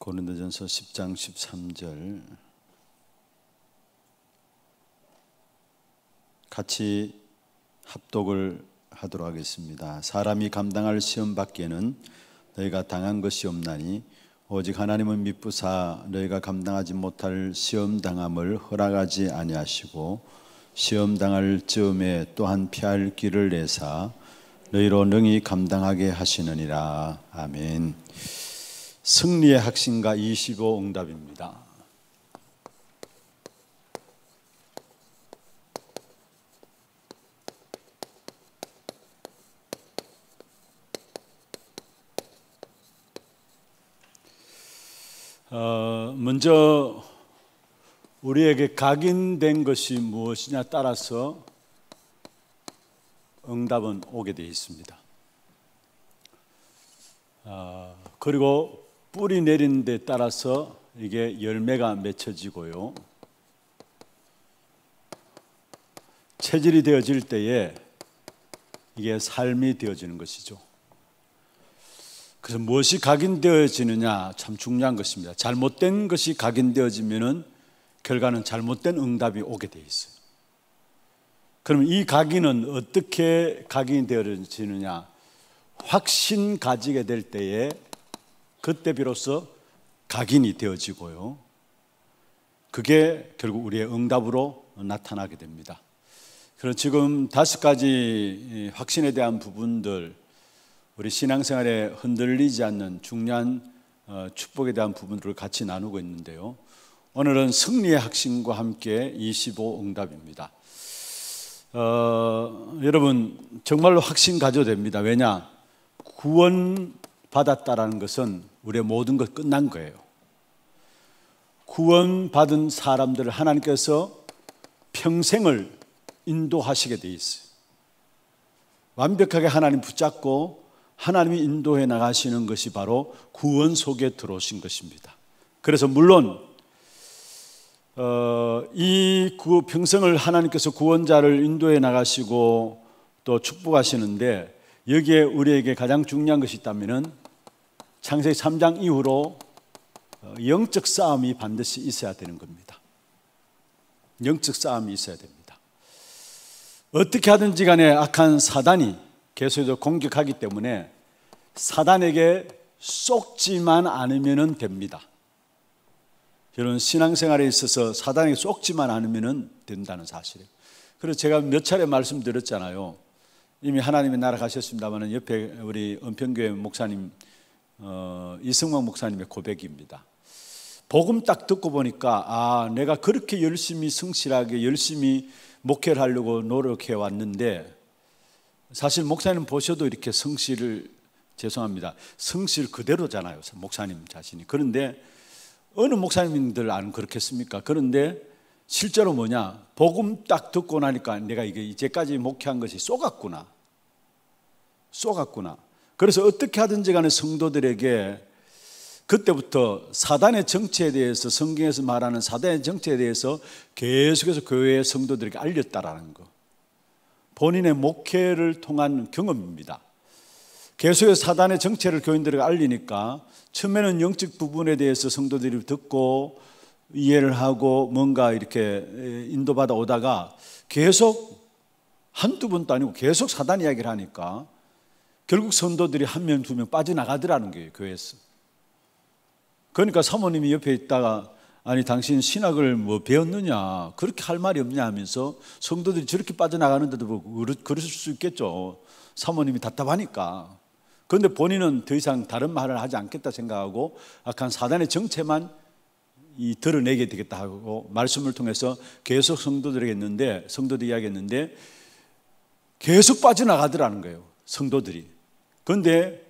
고린도전서 10장 13절 같이 합독을 하도록 하겠습니다. 사람이 감당할 시험 밖에는 너희가 당한 것이 없나니 오직 하나님은 미쁘사 너희가 감당하지 못할 시험 당함을 허락하지 아니하시고 시험 당할 즈음에 또한 피할 길을 내사 너희로 능히 감당하게 하시느니라. 아멘. 승리의 학신가 25 응답입니다. 어, 먼저 우리에게 각인된 것이 무엇이냐 따라서 응답은 오게 되어 있습니다. 어, 그리고 뿌리 내리는 데 따라서 이게 열매가 맺혀지고요. 체질이 되어질 때에 이게 삶이 되어지는 것이죠. 그래서 무엇이 각인되어지느냐 참 중요한 것입니다. 잘못된 것이 각인되어지면은 결과는 잘못된 응답이 오게 돼 있어요. 그럼 이 각인은 어떻게 각인이 되어지느냐? 확신 가지게 될 때에 그때 비로소 각인이 되어지고요. 그게 결국 우리의 응답으로 나타나게 됩니다. 그럼 지금 다섯 가지 확신에 대한 부분들 우리 신앙생활에 흔들리지 않는 중요한 어, 축복에 대한 부분들을 같이 나누고 있는데요. 오늘은 승리의 확신과 함께 25 응답입니다. 어, 여러분 정말로 확신 가져도 됩니다. 왜냐? 구원 받았다라는 것은 우리의 모든 것 끝난 거예요. 구원 받은 사람들을 하나님께서 평생을 인도하시게 돼 있어요. 완벽하게 하나님 붙잡고 하나님이 인도해 나가시는 것이 바로 구원 속에 들어오신 것입니다. 그래서 물론 어, 이 평생을 하나님께서 구원자를 인도해 나가시고 또 축복하시는데 여기에 우리에게 가장 중요한 것이 있다면은 창세기 3장 이후로 어, 영적 싸움이 반드시 있어야 되는 겁니다. 영적 싸움이 있어야 됩니다. 어떻게 하든지 간에 악한 사단이 계속해서 공격하기 때문에 사단에게 쏙지만 않으면 됩니다. 여러분 신앙생활에 있어서 사단에게 쏙지만 않으면 된다는 사실이에요. 그래서 제가 몇 차례 말씀드렸잖아요. 이미 하나님의 나라 가셨습니다만 옆에 우리 은평교회 목사님 어, 이승광 목사님의 고백입니다. 복음 딱 듣고 보니까 아 내가 그렇게 열심히 성실하게 열심히 목회를 하려고 노력해 왔는데 사실 목사님 보셔도 이렇게 성실을 죄송합니다. 성실 그대로잖아요. 목사님 자신이. 그런데 어느 목사님들 안 그렇겠습니까? 그런데 실제로 뭐냐? 복음 딱 듣고 나니까 내가 이게 이제까지 목회한 것이 쏘갔구나. 쏘갔구나. 그래서 어떻게 하든지 간에 성도들에게 그때부터 사단의 정체에 대해서 성경에서 말하는 사단의 정체에 대해서 계속해서 교회의 성도들에게 알렸다라는 거. 본인의 목회를 통한 경험입니다. 계속해서 사단의 정체를 교인들에게 알리니까 처음에는 영적 부분에 대해서 성도들이 듣고 이해를 하고 뭔가 이렇게 인도받아 오다가 계속 한두 번도 아니고 계속 사단 이야기를 하니까 결국 성도들이 한 명, 두 명 빠져나가더라는 거예요, 교회에서. 그러니까 사모님이 옆에 있다가 아니 당신 신학을 뭐 배웠느냐? 그렇게 할 말이 없냐? 하면서 성도들이 저렇게 빠져나가는데도 뭐 그럴 수 있겠죠. 사모님이 답답하니까. 그런데 본인은 더 이상 다른 말을 하지 않겠다 생각하고 악한 사단의 정체만 이 드러내게 되겠다 하고 말씀을 통해서 계속 성도들에게 했는데 성도들 이야기했는데 계속 빠져나가더라는 거예요 성도들이 그런데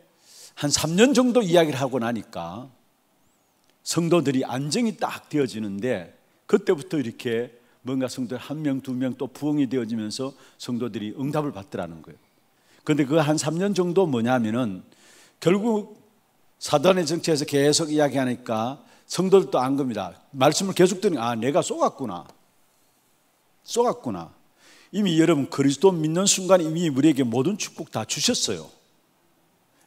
한 3년 정도 이야기를 하고 나니까 성도들이 안정이 딱 되어지는데 그때부터 이렇게 뭔가 성도들 한 명, 두 명 또 부흥이 되어지면서 성도들이 응답을 받더라는 거예요. 그런데 그 한 3년 정도 뭐냐면은 결국 사단의 정체에서 계속 이야기하니까 성도들도 안 겁니다. 말씀을 계속 들으니 아, 내가 쏘갔구나. 쏘갔구나. 이미 여러분 그리스도 믿는 순간 이미 우리에게 모든 축복 다 주셨어요.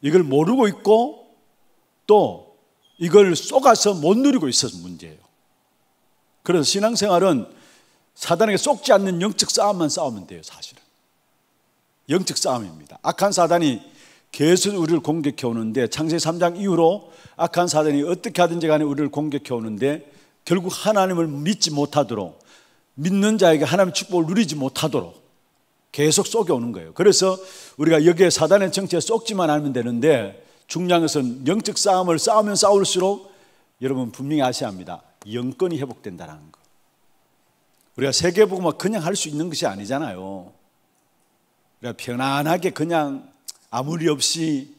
이걸 모르고 있고 또 이걸 쏘가서 못 누리고 있어서 문제예요. 그래서 신앙생활은 사단에게 속지 않는 영적 싸움만 싸우면 돼요, 사실은. 영적 싸움입니다. 악한 사단이 계속 우리를 공격해 오는데 창세기 3장 이후로 악한 사단이 어떻게 하든지 간에 우리를 공격해 오는데 결국 하나님을 믿지 못하도록 믿는 자에게 하나님 축복을 누리지 못하도록 계속 쏘겨오는 거예요. 그래서 우리가 여기에 사단의 정체에 쏙지만 않으면 되는데 중요한 것은 영적 싸움을 싸우면 싸울수록 여러분 분명히 아셔야 합니다. 영권이 회복된다는 거. 우리가 세계복음을 그냥 할 수 있는 것이 아니잖아요. 우리가 편안하게 그냥 아무 일 없이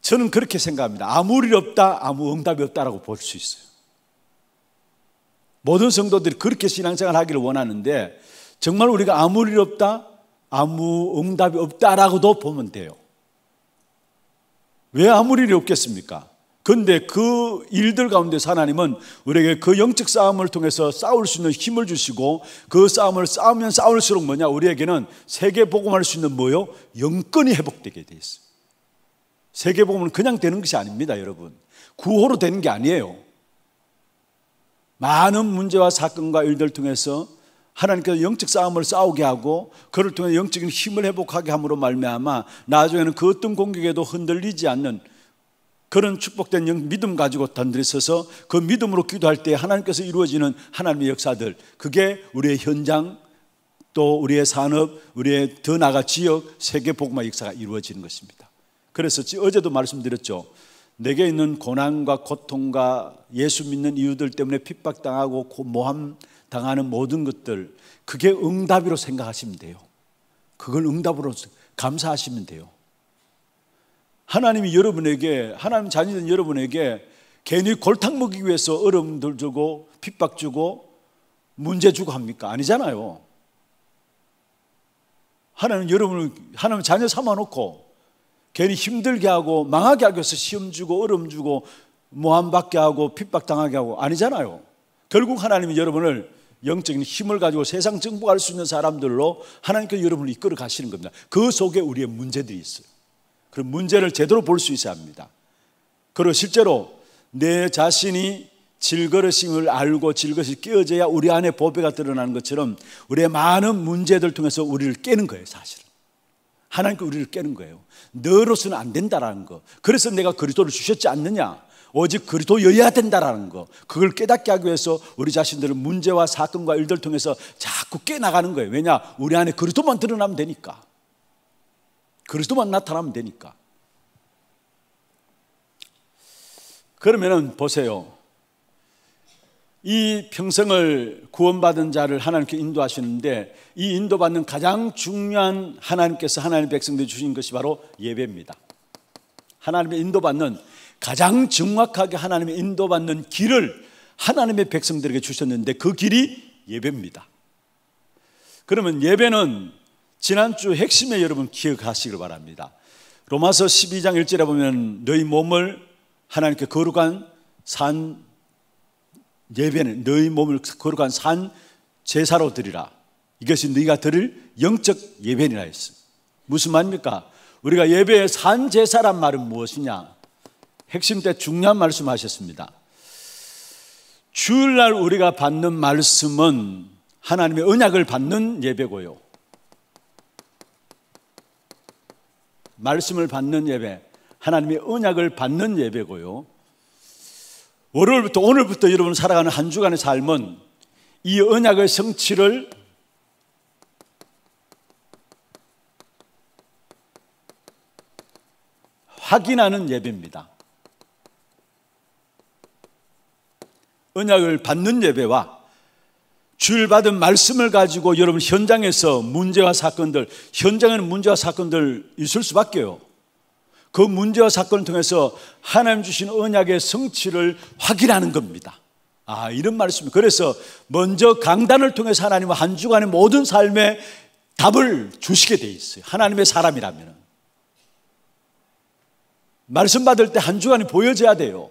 저는 그렇게 생각합니다. 아무 일 없다, 아무 응답이 없다라고 볼 수 있어요. 모든 성도들이 그렇게 신앙생활 하기를 원하는데 정말 우리가 아무 일 없다, 아무 응답이 없다라고도 보면 돼요. 왜 아무 일이 없겠습니까? 근데 그 일들 가운데서 하나님은 우리에게 그 영적 싸움을 통해서 싸울 수 있는 힘을 주시고 그 싸움을 싸우면 싸울수록 뭐냐? 우리에게는 세계 복음할 수 있는 뭐요? 영권이 회복되게 돼 있어요. 세계 복음은 그냥 되는 것이 아닙니다, 여러분. 구호로 되는 게 아니에요. 많은 문제와 사건과 일들 통해서 하나님께서 영적 싸움을 싸우게 하고 그를 통해 영적인 힘을 회복하게 함으로 말미암아 나중에는 그 어떤 공격에도 흔들리지 않는 그런 축복된 믿음 가지고 던들어서서 그 믿음으로 기도할 때 하나님께서 이루어지는 하나님의 역사들 그게 우리의 현장 또 우리의 산업 우리의 더 나아가 지역 세계 복음화 역사가 이루어지는 것입니다. 그래서 어제도 말씀드렸죠. 내게 있는 고난과 고통과 예수 믿는 이유들 때문에 핍박당하고 모함 당하는 모든 것들 그게 응답이로 생각하시면 돼요. 그걸 응답으로 감사하시면 돼요. 하나님이 여러분에게 하나님 자녀된 여러분에게 괜히 골탕 먹이기 위해서 어려움들 주고 핍박 주고 문제 주고 합니까? 아니잖아요. 하나님 여러분을 하나님 자녀 삼아 놓고 괜히 힘들게 하고 망하게 하기 위해서 시험 주고 어려움 주고 모함 받게 하고 핍박 당하게 하고 아니잖아요. 결국 하나님이 여러분을 영적인 힘을 가지고 세상 정복할 수 있는 사람들로 하나님께서 여러분을 이끌어 가시는 겁니다. 그 속에 우리의 문제들이 있어요. 그 문제를 제대로 볼 수 있어야 합니다. 그리고 실제로 내 자신이 질그릇임을 알고 질그릇이 깨어져야 우리 안에 보배가 드러나는 것처럼 우리의 많은 문제들 통해서 우리를 깨는 거예요, 사실은. 하나님께 우리를 깨는 거예요. 너로서는 안 된다라는 거. 그래서 내가 그리스도를 주셨지 않느냐? 오직 그리스도여야 된다라는 거. 그걸 깨닫게 하기 위해서 우리 자신들은 문제와 사건과 일들 통해서 자꾸 깨 나가는 거예요. 왜냐? 우리 안에 그리스도만 드러나면 되니까. 그리스도만 나타나면 되니까. 그러면은 보세요. 이 평생을 구원받은 자를 하나님께 인도하시는데 이 인도받는 가장 중요한 하나님께서 하나님 백성들 주신 것이 바로 예배입니다. 하나님의 인도받는 가장 정확하게 하나님의 인도받는 길을 하나님의 백성들에게 주셨는데 그 길이 예배입니다. 그러면 예배는 지난주 핵심에 여러분 기억하시길 바랍니다. 로마서 12장 1절에 보면 너희 몸을 하나님께 거룩한 산 예배는 너희 몸을 거룩한 산 제사로 드리라. 이것이 너희가 드릴 영적 예배니라 했어. 무슨 말입니까? 우리가 예배의 산 제사란 말은 무엇이냐? 핵심 때 중요한 말씀 하셨습니다. 주일날 우리가 받는 말씀은 하나님의 언약을 받는 예배고요. 말씀을 받는 예배, 하나님의 언약을 받는 예배고요. 월요일부터 오늘부터 여러분 살아가는 한 주간의 삶은 이 언약의 성취를 확인하는 예배입니다. 언약을 받는 예배와 주일 받은 말씀을 가지고 여러분 현장에서 문제와 사건들, 현장에는 문제와 사건들 있을 수밖에요. 그 문제와 사건을 통해서 하나님 주신 언약의 성취를 확인하는 겁니다. 아, 이런 말씀이 그래서 먼저 강단을 통해서 하나님은 한 주간의 모든 삶에 답을 주시게 돼 있어요. 하나님의 사람이라면. 말씀 받을 때 한 주간이 보여져야 돼요.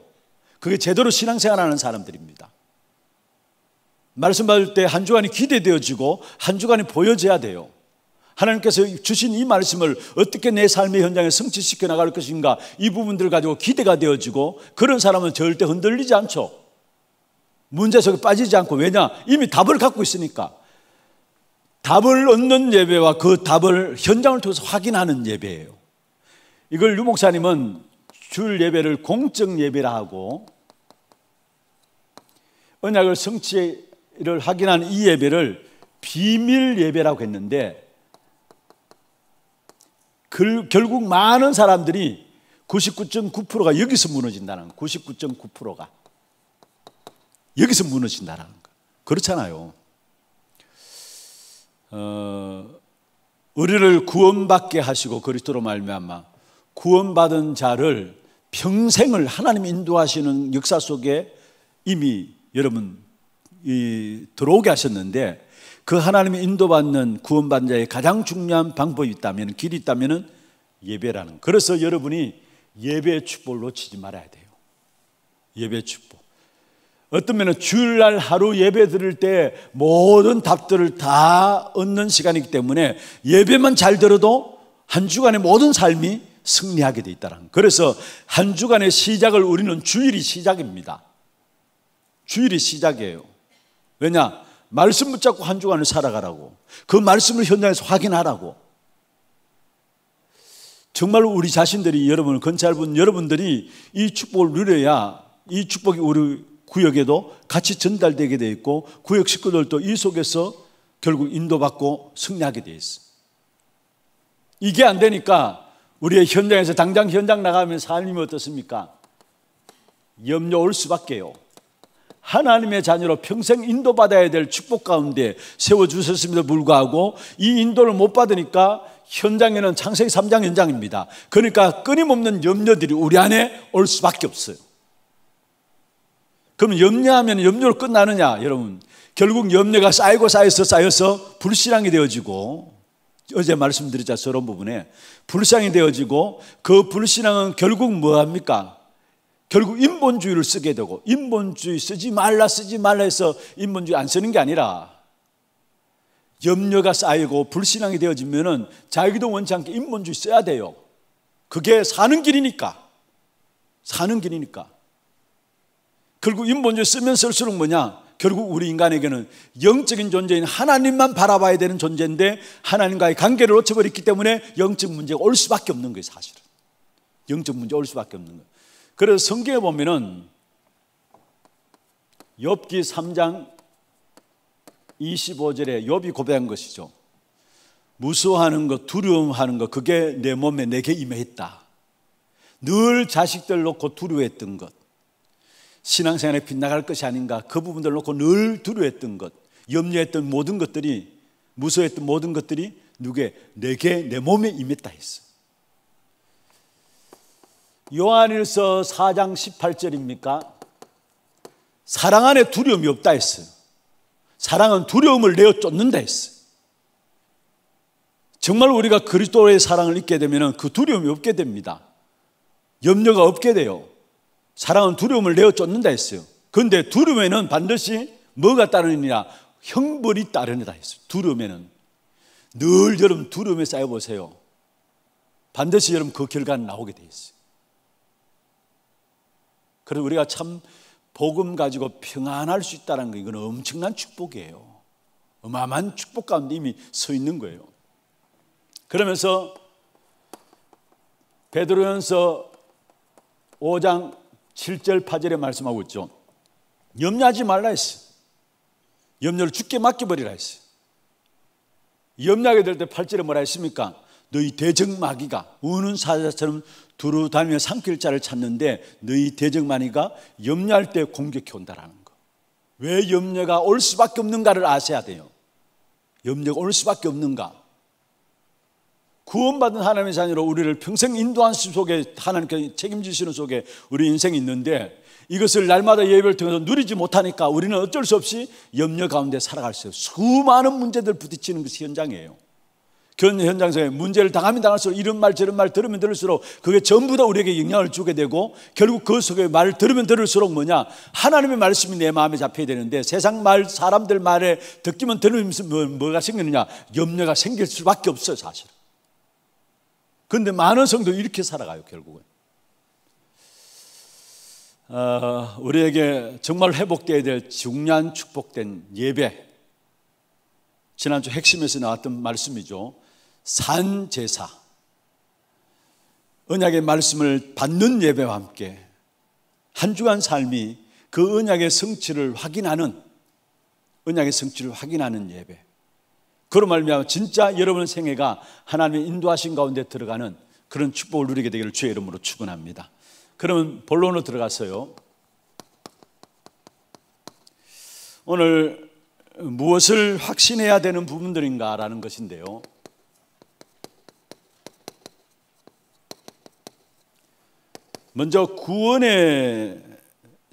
그게 제대로 신앙생활 하는 사람들입니다. 말씀 받을 때 한 주간이 기대되어지고 한 주간이 보여져야 돼요. 하나님께서 주신 이 말씀을 어떻게 내 삶의 현장에 성취시켜 나갈 것인가 이 부분들을 가지고 기대가 되어지고 그런 사람은 절대 흔들리지 않죠. 문제 속에 빠지지 않고 왜냐? 이미 답을 갖고 있으니까. 답을 얻는 예배와 그 답을 현장을 통해서 확인하는 예배예요. 이걸 유 목사님은 줄 예배를 공적 예배라 하고 언약을 성취 를 확인하는 이 예배를 비밀 예배라고 했는데 결국 많은 사람들이 99.9%가 여기서 무너진다는 99.9%가 여기서 무너진다는 거. 그렇잖아요. 어, 우리를 구원받게 하시고 그리스도로 말미암아 구원받은 자를 평생을 하나님 인도하시는 역사 속에 이미 여러분 이, 들어오게 하셨는데 그 하나님의 인도받는 구원받는 자의 가장 중요한 방법이 있다면 길이 있다면 예배라는 그래서 여러분이 예배의 축복을 놓치지 말아야 돼요 예배의 축복 어떤 면은 주일날 하루 예배 드릴 때 모든 답들을 다 얻는 시간이기 때문에 예배만 잘 들어도 한 주간의 모든 삶이 승리하게 돼 있다는 그래서 한 주간의 시작을 우리는 주일이 시작입니다. 주일이 시작이에요. 왜냐? 말씀 붙잡고 한 주간을 살아가라고. 그 말씀을 현장에서 확인하라고. 정말 우리 자신들이 여러분, 건찰분 여러분들이 이 축복을 누려야 이 축복이 우리 구역에도 같이 전달되게 되어 있고 구역 식구들도 이 속에서 결국 인도받고 승리하게 되어 있어. 이게 안 되니까 우리의 현장에서 당장 현장 나가면 삶이 어떻습니까? 염려 올 수밖에요. 하나님의 자녀로 평생 인도받아야 될 축복 가운데 세워주셨음에도 불구하고 이 인도를 못 받으니까 현장에는 창세기 3장 현장입니다. 그러니까 끊임없는 염려들이 우리 안에 올 수밖에 없어요. 그럼 염려하면 염려로 끝나느냐, 여러분? 결국 염려가 쌓이고 쌓여서 쌓여서 불신앙이 되어지고 어제 말씀드렸자 저런 부분에 불신앙이 되어지고 그 불신앙은 결국 뭐 합니까? 결국 인본주의를 쓰게 되고 인본주의 쓰지 말라 쓰지 말라 해서 인본주의 안 쓰는 게 아니라 염려가 쌓이고 불신앙이 되어지면은 자기도 원치 않게 인본주의 써야 돼요. 그게 사는 길이니까. 사는 길이니까. 결국 인본주의 쓰면 쓸수록 뭐냐? 결국 우리 인간에게는 영적인 존재인 하나님만 바라봐야 되는 존재인데 하나님과의 관계를 놓쳐버렸기 때문에 영적 문제가 올 수밖에 없는 거예요, 사실은. 영적 문제 올 수밖에 없는 거예요. 그래서 성경에 보면은 욥기 3장 25절에 욥이 고백한 것이죠. 무서워하는 것, 두려움하는 것, 그게 내 몸에 내게 임했다. 늘 자식들 놓고 두려워했던 것. 신앙생활에 빗나갈 것이 아닌가 그 부분들 놓고 늘 두려워했던 것 염려했던 모든 것들이 무서워했던 모든 것들이 누구에 내게 내 몸에 임했다 했어 요한일서 4장 18절입니까? 사랑 안에 두려움이 없다 했어요 사랑은 두려움을 내어 쫓는다 했어요 정말 우리가 그리스도의 사랑을 잊게 되면 그 두려움이 없게 됩니다 염려가 없게 돼요 사랑은 두려움을 내어 쫓는다 했어요. 그런데 두려움에는 반드시 뭐가 따르느냐? 형벌이 따르느다 했어요. 두려움에는. 늘 여러분 두려움에 쌓여보세요. 반드시 여러분 그 결과는 나오게 돼 있어요. 그래서 우리가 참 복음 가지고 평안할 수 있다는 거 이건 엄청난 축복이에요. 어마어마한 축복 가운데 이미 서 있는 거예요. 그러면서 베드로전서 5장 7절 8절에 말씀하고 있죠. 염려하지 말라 했어요. 염려를 죽게 맡겨버리라 했어요. 염려하게 될 때 8절에 뭐라 했습니까? 너희 대적마귀가 우는 사자처럼 두루 다니며 삼킬 자를 찾는데 너희 대적마귀가 염려할 때 공격해 온다라는 거. 왜 염려가 올 수밖에 없는가를 아셔야 돼요. 염려가 올 수밖에 없는가? 구원받은 하나님의 자녀로 우리를 평생 인도한 속에 하나님께 책임지시는 속에 우리 인생이 있는데 이것을 날마다 예배를 통해서 누리지 못하니까 우리는 어쩔 수 없이 염려 가운데 살아갈 수 있어요. 수많은 문제들 부딪히는 것이 현장이에요. 현 현장에서 문제를 당하면 당할수록 이런 말 저런 말 들으면 들을수록 그게 전부 다 우리에게 영향을 주게 되고 결국 그 속에 말을 들으면 들을수록 뭐냐 하나님의 말씀이 내 마음에 잡혀야 되는데 세상 말 사람들 말에 듣기만 들으면서 뭐, 뭐가 생기느냐 염려가 생길 수밖에 없어요 사실. 그런데 많은 성도 이렇게 살아가요 결국은. 어, 우리에게 정말 회복되어야 될 중요한 축복된 예배. 지난주 핵심에서 나왔던 말씀이죠. 산 제사. 언약의 말씀을 받는 예배와 함께 한 주간 삶이 그 언약의 성취를 확인하는 언약의 성취를 확인하는 예배. 그런 말미암아 진짜 여러분의 생애가 하나님의 인도하신 가운데 들어가는 그런 축복을 누리게 되기를 주의 이름으로 축원합니다. 그러면 본론으로 들어가서요. 오늘 무엇을 확신해야 되는 부분들인가라는 것인데요. 먼저 구원의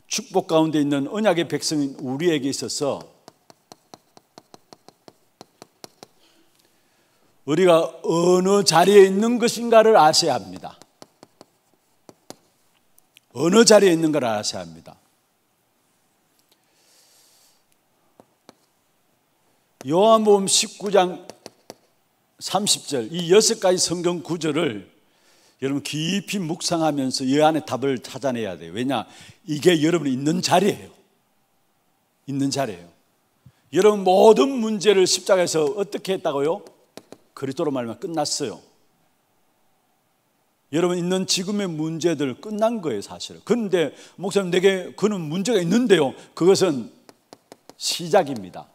축복 가운데 있는 언약의 백성인 우리에게 있어서 우리가 어느 자리에 있는 것인가를 아셔야 합니다. 어느 자리에 있는가를 아셔야 합니다. 요한복음 19장 30절 이 여섯 가지 성경 구절을 여러분 깊이 묵상하면서 이 안에 답을 찾아내야 돼요. 왜냐? 이게 여러분이 있는 자리예요. 있는 자리예요. 여러분 모든 문제를 십자가에서 어떻게 했다고요? 그리스도로 말하면 끝났어요. 여러분 있는 지금의 문제들 끝난 거예요, 사실은. 그런데 목사님 내게 그는 문제가 있는데요. 그것은 시작입니다.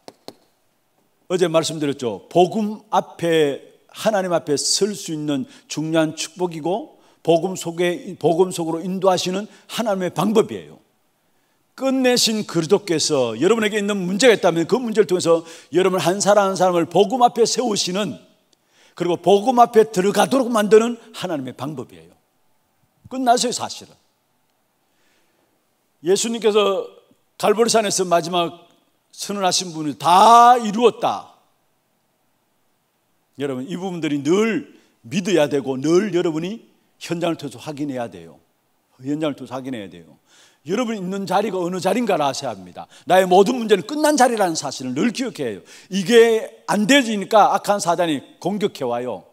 어제 말씀드렸죠. 복음 앞에 하나님 앞에 설 수 있는 중요한 축복이고 복음 속에 복음 속으로 인도하시는 하나님의 방법이에요. 끝내신 그리스도께서 여러분에게 있는 문제가 있다면 그 문제를 통해서 여러분 한 사람 한 사람을 복음 앞에 세우시는 그리고 복음 앞에 들어가도록 만드는 하나님의 방법이에요. 끝났어요, 사실은. 예수님께서 갈보리산에서 마지막 선언하신 분이 다 이루었다. 여러분, 이 부분들이 늘 믿어야 되고 늘 여러분이 현장을 통해서 확인해야 돼요. 현장을 통해서 확인해야 돼요. 여러분이 있는 자리가 어느 자리인가를 아셔야 합니다. 나의 모든 문제는 끝난 자리라는 사실을 늘 기억해야 해요. 이게 안 되지니까 악한 사단이 공격해 와요.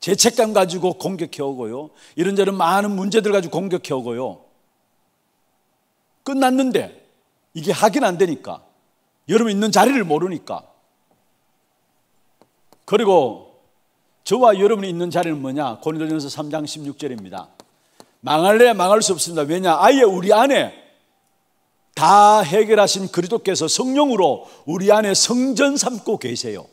죄책감 가지고 공격해 오고요. 이런저런 많은 문제들 가지고 공격해 오고요. 끝났는데 이게 확인 안 되니까 여러분 있는 자리를 모르니까 그리고 저와 여러분이 있는 자리는 뭐냐? 고린도전서 3장 16절입니다. 망할래야 망할 수 없습니다. 왜냐? 아예 우리 안에 다 해결하신 그리스도께서 성령으로 우리 안에 성전 삼고 계세요.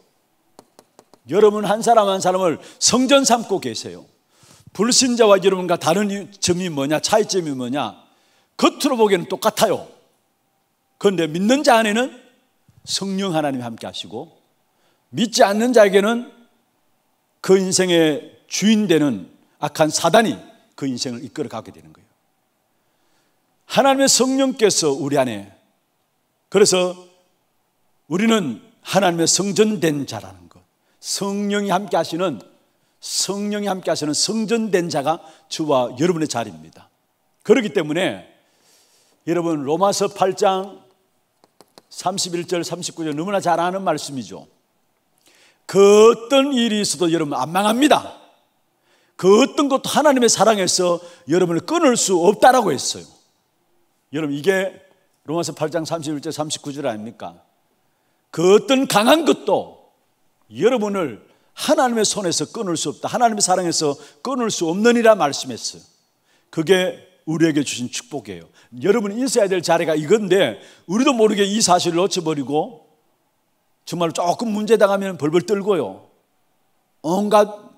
여러분 한 사람 한 사람을 성전 삼고 계세요. 불신자와 여러분과 다른 점이 뭐냐? 차이점이 뭐냐? 겉으로 보기에는 똑같아요. 그런데 믿는 자 안에는 성령 하나님이 함께 하시고 믿지 않는 자에게는 그 인생의 주인 되는 악한 사단이 그 인생을 이끌어 가게 되는 거예요. 하나님의 성령께서 우리 안에 그래서 우리는 하나님의 성전된 자라는 것. 성령이 함께 하시는 성령이 함께 하시는 성전된 자가 주와 여러분의 자리입니다. 그렇기 때문에 여러분 로마서 8장 31절 39절 너무나 잘 아는 말씀이죠. 그 어떤 일이 있어도 여러분 안 망합니다. 그 어떤 것도 하나님의 사랑에서 여러분을 끊을 수 없다라고 했어요. 여러분 이게 로마서 8장 31절 39절 아닙니까? 그 어떤 강한 것도 여러분을 하나님의 손에서 끊을 수 없다. 하나님의 사랑에서 끊을 수 없느니라 말씀했어요. 그게 우리에게 주신 축복이에요. 여러분이 있어야 될 자리가 이건데 우리도 모르게 이 사실을 놓쳐버리고 정말 조금 문제 당하면 벌벌 떨고요. 온갖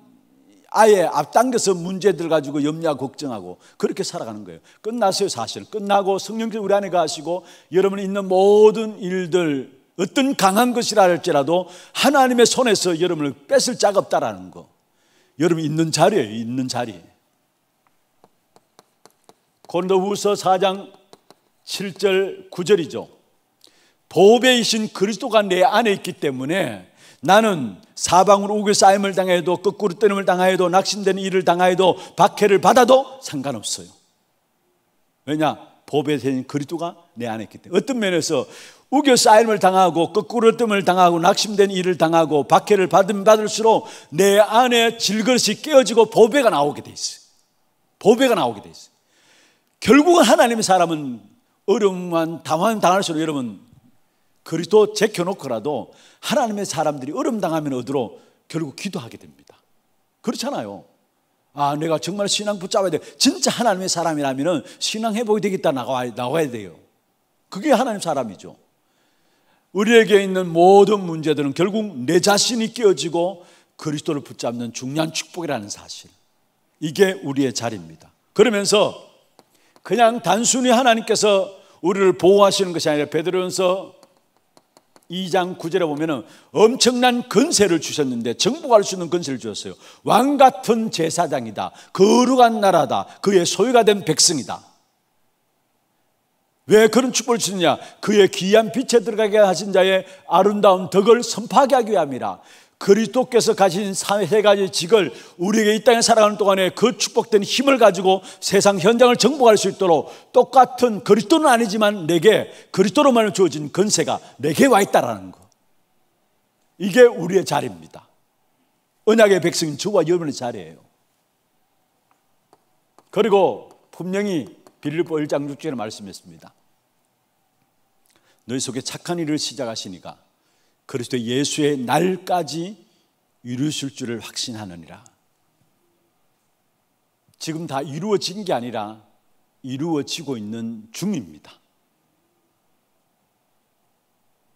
아예 앞당겨서 문제들 가지고 염려하고 걱정하고 그렇게 살아가는 거예요. 끝났어요, 사실. 끝나고 성령께서 우리 안에 가시고 여러분이 있는 모든 일들 어떤 강한 것이라 할지라도 하나님의 손에서 여러분을 뺏을 자가 없다라는 거. 여러분 있는 자리예요, 있는 자리. 고린도후서 4장 7절 9절이죠. 보배이신 그리스도가 내 안에 있기 때문에 나는 사방으로 우겨 쌓임을 당해도 거꾸로 뜨임을 당하여도 낙심되는 일을 당하여도 박해를 받아도 상관없어요. 왜냐? 보배 된 그리스도가 내 안에 있기 때문에 어떤 면에서 우겨 쌓임을 당하고 거꾸로 뜸을 당하고 낙심된 일을 당하고 박해를 받으면 받을수록 내 안에 질그릇이 깨어지고 보배가 나오게 돼 있어요. 보배가 나오게 돼 있어요. 결국은 하나님의 사람은 어려움만 당황 당할수록 여러분 그리스도 제켜놓고라도 하나님의 사람들이 어려움 당하면 어디로 결국 기도하게 됩니다. 그렇잖아요. 아, 내가 정말 신앙 붙잡아야 돼. 진짜 하나님의 사람이라면 신앙 회복이 되겠다 나와, 나와야 돼요. 그게 하나님 사람이죠. 우리에게 있는 모든 문제들은 결국 내 자신이 깨어지고 그리스도를 붙잡는 중요한 축복이라는 사실. 이게 우리의 자리입니다. 그러면서 그냥 단순히 하나님께서 우리를 보호하시는 것이 아니라 베드로전서 2장 9절에 보면은 엄청난 건세를 주셨는데 정복할 수 있는 건세를 주셨어요. 왕 같은 제사장이다. 거룩한 나라다. 그의 소유가 된 백성이다. 왜 그런 축복을 주느냐? 그의 귀한 빛에 들어가게 하신 자의 아름다운 덕을 선파하게 하기 위함이라. 그리스도께서 가진 세 가지 직을 우리에게 이 땅에 살아가는 동안에 그 축복된 힘을 가지고 세상 현장을 정복할 수 있도록 똑같은 그리스도는 아니지만 내게 그리스도로만 주어진 건세가 내게 와 있다라는 거. 이게 우리의 자리입니다. 언약의 백성인 주와 여러분의 자리예요. 그리고 분명히 빌립보 1장 6절에 말씀했습니다. 너희 속에 착한 일을 시작하시니까 그리스도 예수의 날까지 이루실 줄을 확신하느니라. 지금 다 이루어진 게 아니라 이루어지고 있는 중입니다.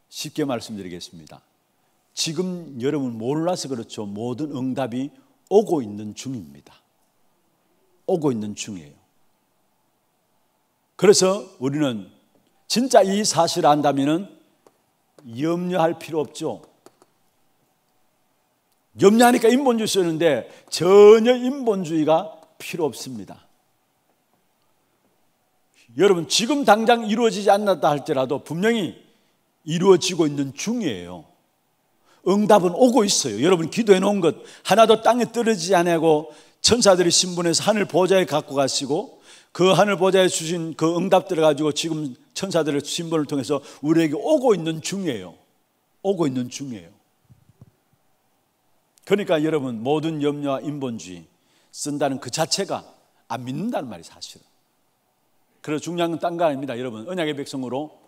쉽게 말씀드리겠습니다. 지금 여러분 몰라서 그렇죠. 모든 응답이 오고 있는 중입니다. 오고 있는 중이에요. 그래서 우리는 진짜 이 사실을 안다면 염려할 필요 없죠. 염려하니까 인본주의 쓰는데 전혀 인본주의가 필요 없습니다. 여러분, 지금 당장 이루어지지 않았다 할지라도 분명히 이루어지고 있는 중이에요. 응답은 오고 있어요. 여러분, 기도해 놓은 것 하나도 땅에 떨어지지 않고 천사들이 신분해서 하늘 보좌에 갖고 가시고 그 하늘 보좌에 주신 그 응답들을 가지고 지금 천사들의 신분을 통해서 우리에게 오고 있는 중이에요. 오고 있는 중이에요. 그러니까 여러분 모든 염려와 인본주의 쓴다는 그 자체가 안 믿는다는 말이 사실은. 그래서 중요한 건 딴거 아닙니다. 여러분 언약의 백성으로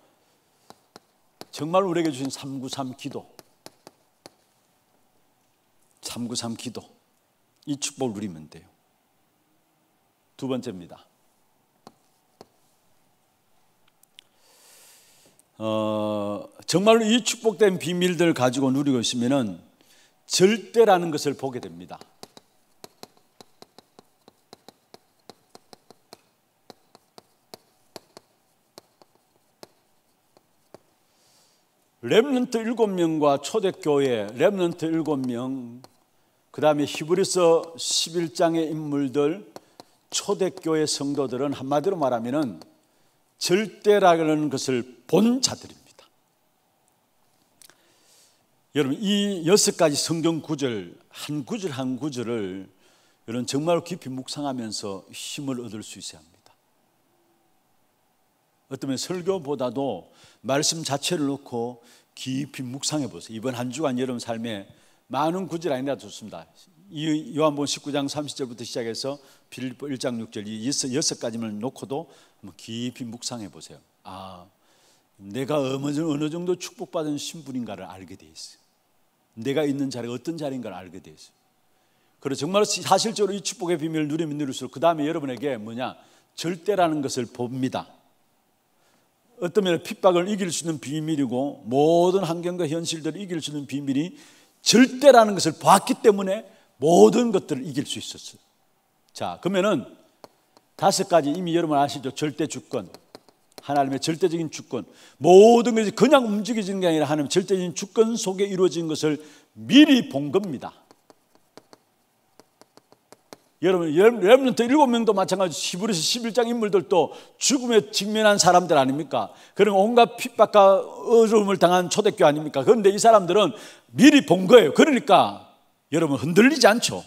정말 우리에게 주신 393 기도 393 기도 이 축복을 누리면 돼요. 두 번째입니다. 어, 정말로 이 축복된 비밀들을 가지고 누리고 있으면 절대라는 것을 보게 됩니다. 렘넌트 일곱 명과 초대교회 렘넌트 일곱 명, 그 다음에 히브리서 11장의 인물들, 초대교회 성도들은 한마디로 말하면 절대라는 것을 본 자들입니다. 여러분 이 여섯 가지 성경 구절 한 구절 한 구절을 여러분 정말 깊이 묵상하면서 힘을 얻을 수 있어야 합니다. 어쩌면 설교보다도 말씀 자체를 놓고 깊이 묵상해 보세요. 이번 한 주간 여러분 삶에 많은 구절 아니라 좋습니다. 이 요한복음 19장 30절부터 시작해서 빌립보 1장 6절 이 여섯 가지를 놓고도 깊이 묵상해 보세요. 아, 내가 어느 정도 축복받은 신분인가를 알게 돼 있어요. 내가 있는 자리가 어떤 자리인가를 알게 돼 있어요. 그리고 정말 사실적으로 이 축복의 비밀을 누리면 누릴수록 그 다음에 여러분에게 뭐냐 절대라는 것을 봅니다. 어떤 면에 핍박을 이길 수 있는 비밀이고 모든 환경과 현실들을 이길 수 있는 비밀이 절대라는 것을 봤기 때문에 모든 것들을 이길 수 있었어요. 자, 그러면은 다섯 가지 이미 여러분 아시죠? 절대 주권. 하나님의 절대적인 주권. 모든 것이 그냥 움직여지는 게 아니라 하나님 절대적인 주권 속에 이루어진 것을 미리 본 겁니다. 여러분, 렘런트 일곱 명도 마찬가지 시브리스 11장 인물들도 죽음에 직면한 사람들 아닙니까? 그런 온갖 핍박과 어려움을 당한 초대교 아닙니까? 그런데 이 사람들은 미리 본 거예요. 그러니까 여러분 흔들리지 않죠.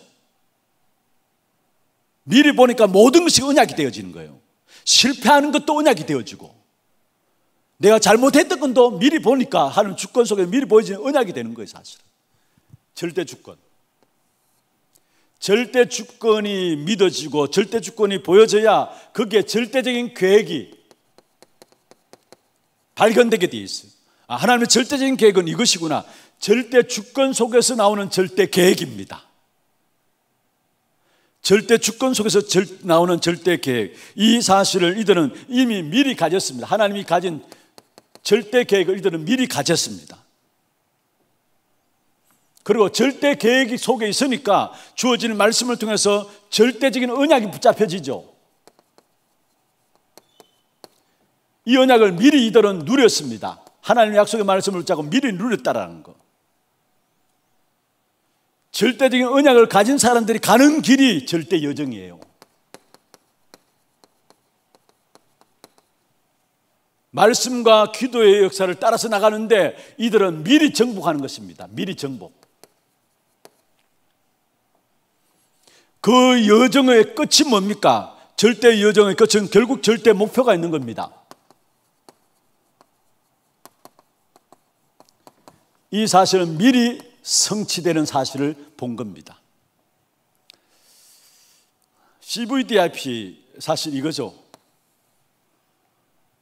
미리 보니까 모든 것이 언약이 되어지는 거예요. 실패하는 것도 언약이 되어지고 내가 잘못했던 것도 미리 보니까 하는 주권 속에 미리 보여지는 언약이 되는 거예요, 사실은. 절대 주권. 절대 주권이 믿어지고 절대 주권이 보여져야 그게 절대적인 계획이 발견되게 되어 있어요. 아, 하나님의 절대적인 계획은 이것이구나. 절대 주권 속에서 나오는 절대 계획입니다. 절대 주권 속에서 절, 나오는 절대 계획. 이 사실을 이들은 이미 미리 가졌습니다. 하나님이 가진 절대 계획을 이들은 미리 가졌습니다. 그리고 절대 계획이 속에 있으니까 주어지는 말씀을 통해서 절대적인 언약이 붙잡혀지죠. 이 언약을 미리 이들은 누렸습니다. 하나님의 약속의 말씀을 붙잡고 미리 누렸다라는 거. 절대적인 언약을 가진 사람들이 가는 길이 절대 여정이에요. 말씀과 기도의 역사를 따라서 나가는데 이들은 미리 정복하는 것입니다. 미리 정복. 그 여정의 끝이 뭡니까? 절대 여정의 끝은 결국 절대 목표가 있는 겁니다. 이 사실은 미리 성취되는 사실을 본 겁니다. CVDIP 사실 이거죠.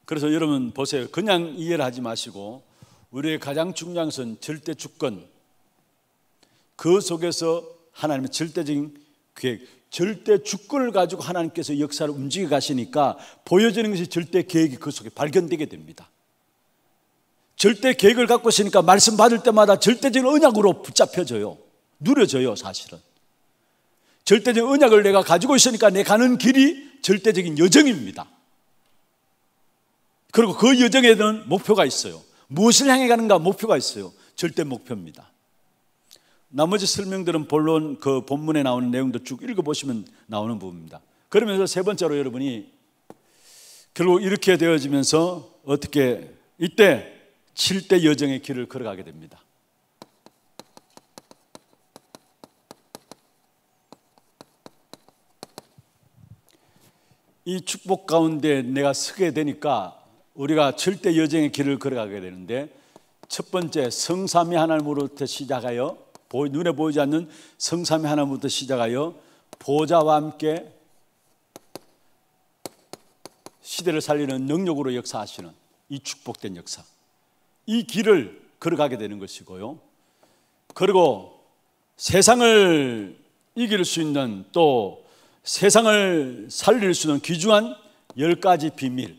그래서 여러분 보세요. 그냥 이해를 하지 마시고 우리의 가장 중요한 것은 절대 주권 그 속에서 하나님의 절대적인 계획, 절대 주권을 가지고 하나님께서 역사를 움직여 가시니까 보여지는 것이 절대 계획이 그 속에 발견되게 됩니다. 절대 계획을 갖고 있으니까 말씀 받을 때마다 절대적인 언약으로 붙잡혀져요. 누려져요, 사실은. 절대적인 언약을 내가 가지고 있으니까 내 가는 길이 절대적인 여정입니다. 그리고 그 여정에는 목표가 있어요. 무엇을 향해 가는가 목표가 있어요. 절대 목표입니다. 나머지 설명들은 본론 그 본문에 나오는 내용도 쭉 읽어보시면 나오는 부분입니다. 그러면서 세 번째로 여러분이 결국 이렇게 되어지면서 어떻게 이때 7대 여정의 길을 걸어가게 됩니다. 이 축복 가운데 내가 서게 되니까 우리가 7대 여정의 길을 걸어가게 되는데 첫 번째 성삼위 하나님으로부터 시작하여 눈에 보이지 않는 성삼위 하나부터 시작하여 보좌와 함께 시대를 살리는 능력으로 역사하시는 이 축복된 역사. 이 길을 걸어가게 되는 것이고요. 그리고 세상을 이길 수 있는 또 세상을 살릴 수 있는 귀중한 열 가지 비밀.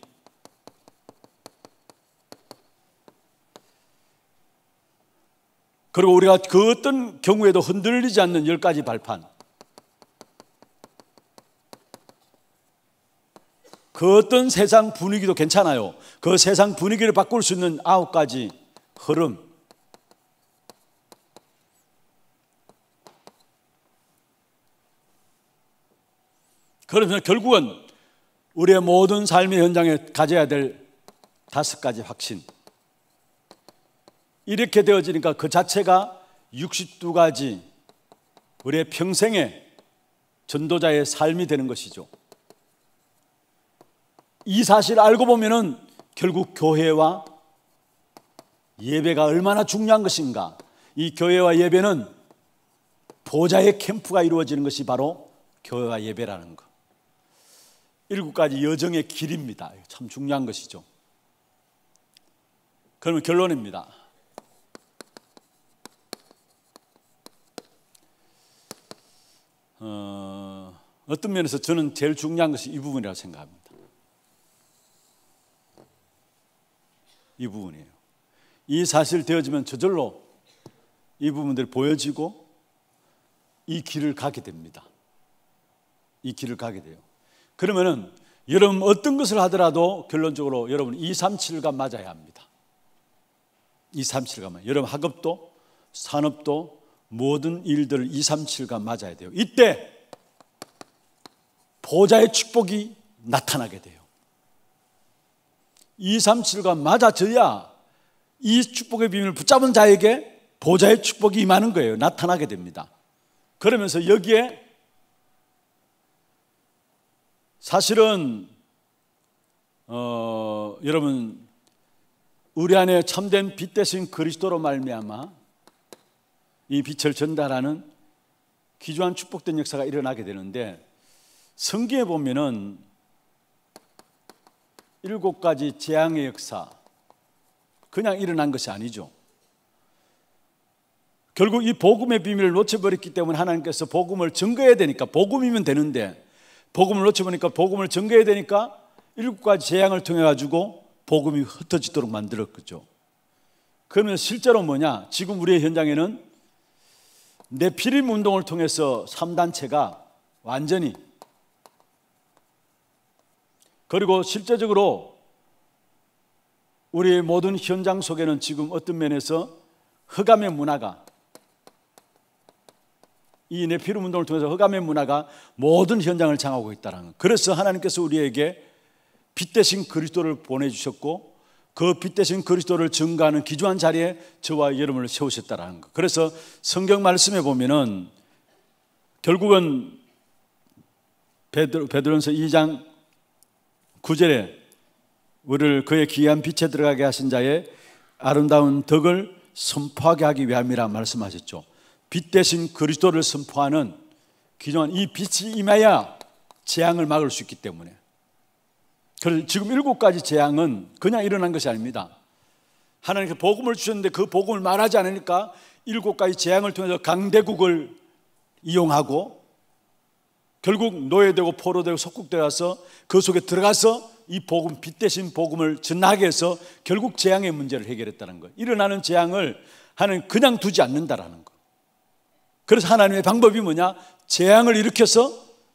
그리고 우리가 그 어떤 경우에도 흔들리지 않는 열 가지 발판. 그 어떤 세상 분위기도 괜찮아요. 그 세상 분위기를 바꿀 수 있는 아홉 가지 흐름. 그러면 결국은 우리의 모든 삶의 현장에 가져야 될 다섯 가지 확신. 이렇게 되어지니까 그 자체가 62가지 우리의 평생의 전도자의 삶이 되는 것이죠. 이 사실을 알고 보면은 결국 교회와 예배가 얼마나 중요한 것인가. 이 교회와 예배는 보좌의 캠프가 이루어지는 것이 바로 교회와 예배라는 것. 일곱 가지 여정의 길입니다. 참 중요한 것이죠. 그러면 결론입니다. 어, 어떤 면에서 저는 제일 중요한 것이 이 부분이라고 생각합니다. 이 부분이에요. 이 사실 되어지면 저절로 이 부분들이 보여지고 이 길을 가게 됩니다. 이 길을 가게 돼요. 그러면은 여러분 어떤 것을 하더라도 결론적으로 여러분 237가 맞아야 합니다. 237가 여러분 학업도 산업도 모든 일들을 2, 3, 7과 맞아야 돼요. 이때 보좌의 축복이 나타나게 돼요. 237과 맞아져야 이 축복의 비밀을 붙잡은 자에게 보좌의 축복이 임하는 거예요. 나타나게 됩니다. 그러면서 여기에 사실은 어, 여러분 우리 안에 참된 빛 대신 그리스도로 말미암아 이 빛을 전달하는 기주한 축복된 역사가 일어나게 되는데 성경에 보면은 일곱 가지 재앙의 역사 그냥 일어난 것이 아니죠. 결국 이 복음의 비밀을 놓쳐버렸기 때문에 하나님께서 복음을 증거해야 되니까 복음이면 되는데 복음을 놓쳐보니까 복음을 증거해야 되니까 일곱 가지 재앙을 통해 가지고 복음이 흩어지도록 만들었죠. 그러면 실제로 뭐냐? 지금 우리의 현장에는 내 피림 운동을 통해서 3단체가 완전히 그리고 실제적으로 우리 모든 현장 속에는 지금 어떤 면에서 흑암의 문화가 이 네피름 운동을 통해서 흑암의 문화가 모든 현장을 장하고 있다는 것. 그래서 하나님께서 우리에게 빛 대신 그리스도를 보내주셨고 그 빛 대신 그리스도를 증가하는 기주한 자리에 저와 여러분을 세우셨다는 것. 그래서 성경 말씀에 보면은 결국은 베드로, 베드로서 2장 9절에 우리를 그의 귀한 빛에 들어가게 하신 자의 아름다운 덕을 선포하게 하기 위함이라 말씀하셨죠. 빛 대신 그리스도를 선포하는 기존 이 빛이 임해야 재앙을 막을 수 있기 때문에. 그래서 지금 일곱 가지 재앙은 그냥 일어난 것이 아닙니다. 하나님께 복음을 주셨는데 그 복음을 말하지 않으니까 일곱 가지 재앙을 통해서 강대국을 이용하고 결국 노예되고 포로되고 속국되어서 그 속에 들어가서 이 복음 빛 대신 복음을 전하게 해서 결국 재앙의 문제를 해결했다는 거예요. 일어나는 재앙을 하나님 그냥 두지 않는다라는 거. 그래서 하나님의 방법이 뭐냐? 재앙을 일으켜서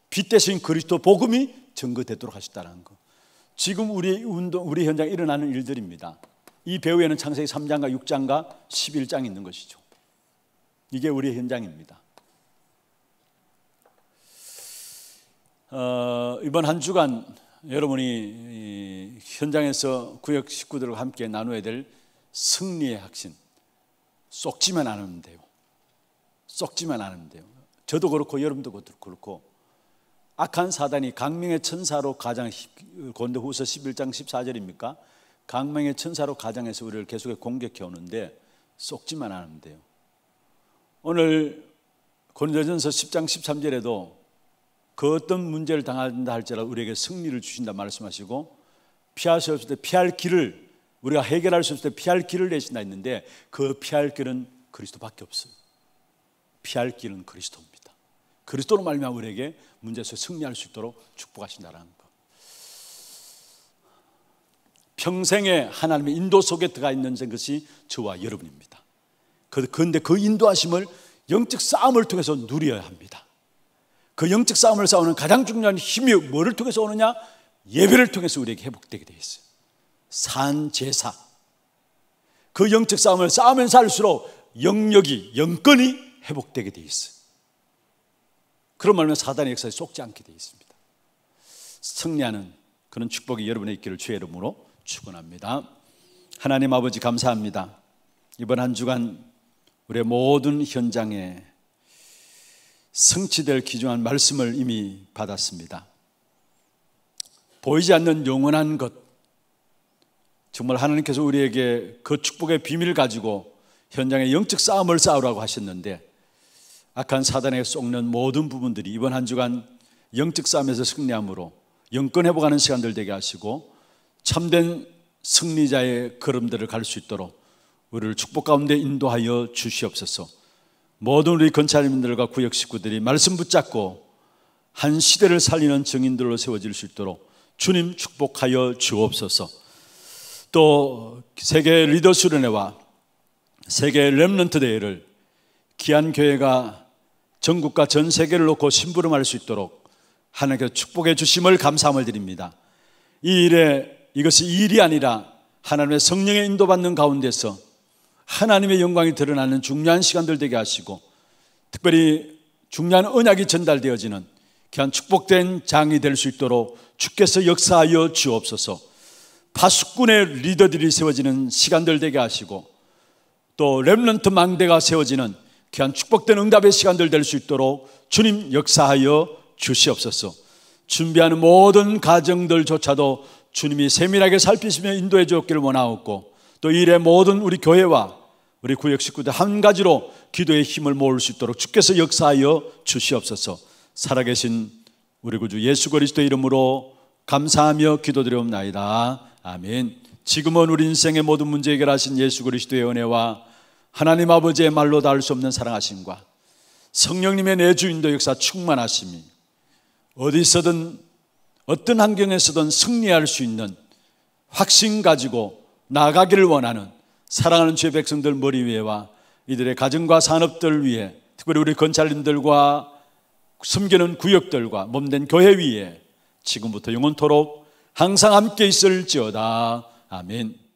빛 대신 그리스도 복음이 증거되도록 하셨다는 거. 지금 우리 운동, 우리 현장에 일어나는 일들입니다. 이 배후에는 창세기 3장과 6장과 11장이 있는 것이죠. 이게 우리 현장입니다. 어, 이번 한 주간 여러분이 현장에서 구역 식구들과 함께 나누어야 될 승리의 확신 쏙지만 않으면 돼요. 썩지만 않으면 돼요. 저도 그렇고 여러분도 그렇고 악한 사단이 강명의 천사로 가장 고린도후서 11장 14절입니까? 강명의 천사로 가장해서 우리를 계속 공격해 오는데 썩지만 않으면 돼요. 오늘 고린도전서 10장 13절에도 그 어떤 문제를 당한다 할지라도 우리에게 승리를 주신다 말씀하시고 피할 수 없을 때 피할 길을 우리가 해결할 수 없을 때 피할 길을 내신다 했는데 그 피할 길은 그리스도밖에 없어요. 피할 길은 그리스도입니다. 그리스도로 말미암아 우리에게 문제에서 승리할 수 있도록 축복하신다는 것. 평생에 하나님의 인도 속에 들어가 있는 것이 저와 여러분입니다. 그런데 그 인도하심을 영적 싸움을 통해서 누려야 합니다. 그 영적 싸움을 싸우는 가장 중요한 힘이 뭐를 통해서 오느냐? 예배를 통해서 우리에게 회복되게 되어 있어요. 산 제사. 그 영적 싸움을 싸우면서 할수록 영역이 영권이 회복되게 돼 있어요. 그런 말면 사단의 역사에 속지 않게 돼 있습니다. 승리하는 그런 축복이 여러분의 있기를 주의 이름으로 축원합니다. 하나님 아버지 감사합니다. 이번 한 주간 우리의 모든 현장에 성취될 기중한 말씀을 이미 받았습니다. 보이지 않는 영원한 것, 정말 하나님께서 우리에게 그 축복의 비밀을 가지고 현장에 영적 싸움을 싸우라고 하셨는데 악한 사단에 속는 모든 부분들이 이번 한 주간 영적 싸움에서 승리함으로 영권 회복하는 시간들 되게 하시고 참된 승리자의 걸음들을 갈 수 있도록 우리를 축복 가운데 인도하여 주시옵소서. 모든 우리 건차님들과 구역 식구들이 말씀 붙잡고 한 시대를 살리는 증인들로 세워질 수 있도록 주님 축복하여 주옵소서. 또 세계 리더 수련회와 세계 렘넌트 대회를 귀한 교회가 전국과 전 세계를 놓고 심부름할 수 있도록 하나님께 축복해 주심을 감사함을 드립니다. 이 일에 이것이 일이 아니라 하나님의 성령의 인도받는 가운데서 하나님의 영광이 드러나는 중요한 시간들 되게 하시고 특별히 중요한 언약이 전달되어지는 귀한 축복된 장이 될 수 있도록 주께서 역사하여 주옵소서. 파수꾼의 리더들이 세워지는 시간들 되게 하시고 또 렘넌트 망대가 세워지는 귀한 축복된 응답의 시간들 될 수 있도록 주님 역사하여 주시옵소서. 준비하는 모든 가정들조차도 주님이 세밀하게 살피시며 인도해 주었기를 원하옵고 또 일의 모든 우리 교회와 우리 구역 식구들 한 가지로 기도의 힘을 모을 수 있도록 주께서 역사하여 주시옵소서. 살아계신 우리 구주 예수 그리스도 이름으로 감사하며 기도드려옵나이다. 아멘. 지금은 우리 인생의 모든 문제 해결하신 예수 그리스도의 은혜와 하나님 아버지의 말로 닿을 수 없는 사랑하심과 성령님의 내주인도 역사 충만하심이 어디서든 어떤 환경에서든 승리할 수 있는 확신 가지고 나가기를 원하는 사랑하는 주의 백성들 머리 위에와 이들의 가정과 산업들 위에 특별히 우리 건찰님들과 숨기는 구역들과 몸된 교회 위에 지금부터 영원토록 항상 함께 있을지어다. 아멘.